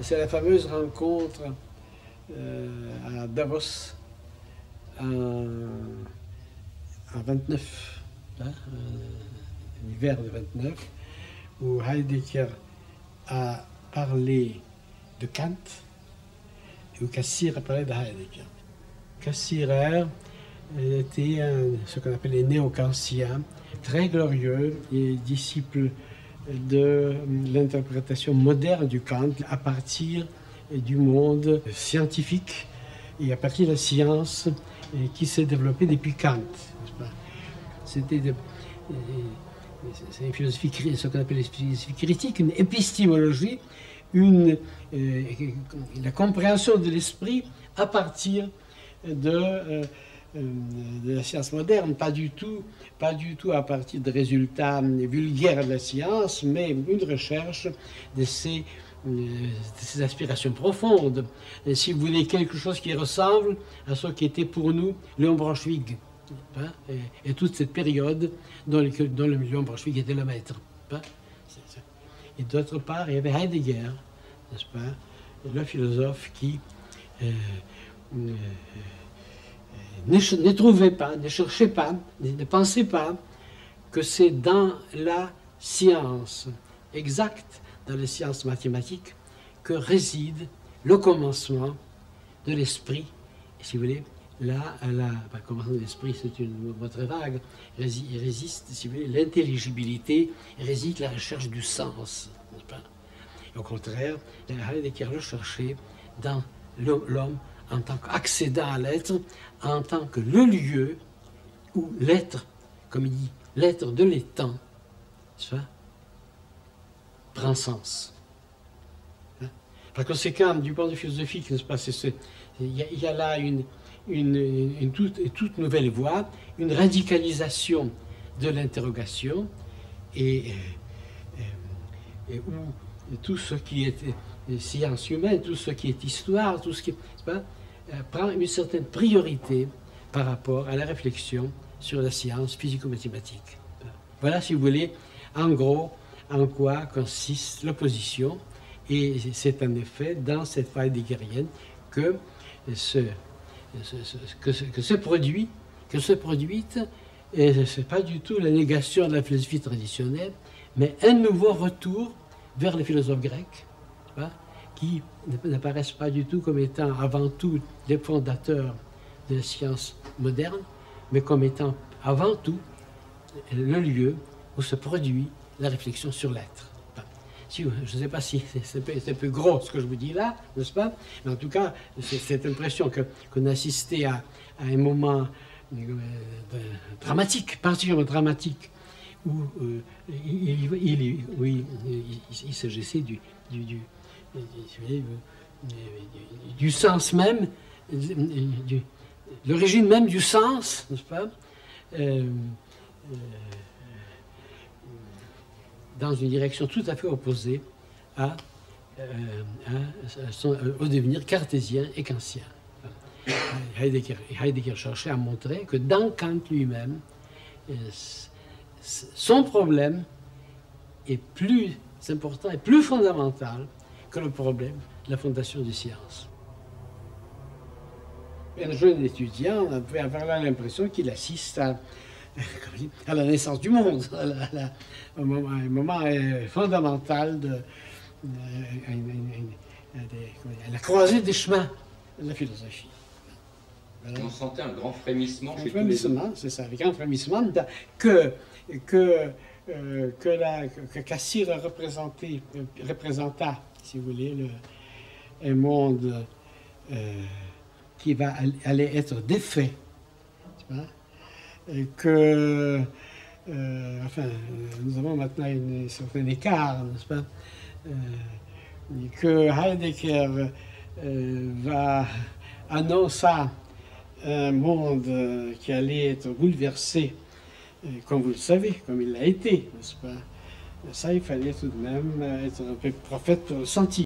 c'est la fameuse rencontre euh, à Davos en, 29, hein, euh, l'hiver de 29, où Heidegger a parlé de Kant et où Cassirer a parlé de Heidegger. Cassirer était ce qu'on appelle les néo-kantiens, très glorieux et disciple de l'interprétation moderne du Kant à partir du monde scientifique et à partir de la science qui s'est développée depuis Kant. C'était une philosophie, ce qu'on appelle la philosophie critique, une épistémologie, une, euh, la compréhension de l'esprit à partir de euh, euh, de la science moderne, pas du tout, pas du tout à partir de résultats vulgaires de la science, mais une recherche de ces, euh, aspirations profondes. si vous voulez quelque chose qui ressemble à ce qui était pour nous Léon Braunschweig, hein, et, toute cette période dans, dans le Léon était le maître. Hein. et d'autre part, il y avait Heidegger, n'est-ce pas, le philosophe qui euh, ne, trouvez pas, ne cherchez pas, ne, pensez pas que c'est dans la science exacte, dans les sciences mathématiques, que réside le commencement de l'esprit. Si vous voulez, là, la, le commencement de l'esprit, c'est une mot très vague, résiste, si vous voulez, l'intelligibilité, réside la recherche du sens. Pas? Au contraire, Heidegger le cherchait dans l'homme en tant qu'accédant à l'être, en tant que le lieu où l'être, comme il dit, l'être de l'étang, prend sens. Hein? Par conséquent, du point de vue philosophique, il y, a là une, une, toute, nouvelle voie, une radicalisation de l'interrogation, et, et, où tout ce qui est science humaine, tout ce qui est histoire, tout ce qui euh, prend une certaine priorité par rapport à la réflexion sur la science physico-mathématique. Voilà, si vous voulez, en gros, en quoi consiste l'opposition. Et c'est en effet dans cette faille heideggerienne que ce, que, ce produit, que ce produit, et ce n'est pas du tout la négation de la philosophie traditionnelle, mais un nouveau retour vers les philosophes grecs, qui n'apparaissent pas du tout comme étant avant tout les fondateurs de la science moderne, mais comme étant avant tout le lieu où se produit la réflexion sur l'être. je ne sais pas si c'est un peu gros ce que je vous dis là, n'est-ce pas? Mais en tout cas, c'est cette impression qu'on a assisté à, un moment euh, dramatique, particulièrement dramatique, où euh, il, il s'agissait du, du du sens même, l'origine même du sens, n'est-ce pas euh, euh, Dans une direction tout à fait opposée à, euh, au devenir cartésien et kantien. Heidegger, Heidegger, cherchait à montrer que dans Kant lui-même, son problème est plus important et plus fondamental le problème de la fondation des sciences. Un jeune étudiant peut avoir l'impression qu'il assiste à, à, la naissance du monde, à, un, moment, euh, fondamental de, la croisée des chemins de la philosophie. On sentait un grand frémissement chez frémissement, c'est ça, un grand frémissement que, que, euh, que, Cassir représenta si vous voulez, le, un monde euh, qui va aller être défait. Que, euh, enfin, nous avons maintenant un certain écart, euh, Que Heidegger va annoncer un monde qui allait être bouleversé, comme vous le savez, comme il l'a été, n'est-ce pas? Ça, il fallait tout de même être un peu prophète senti.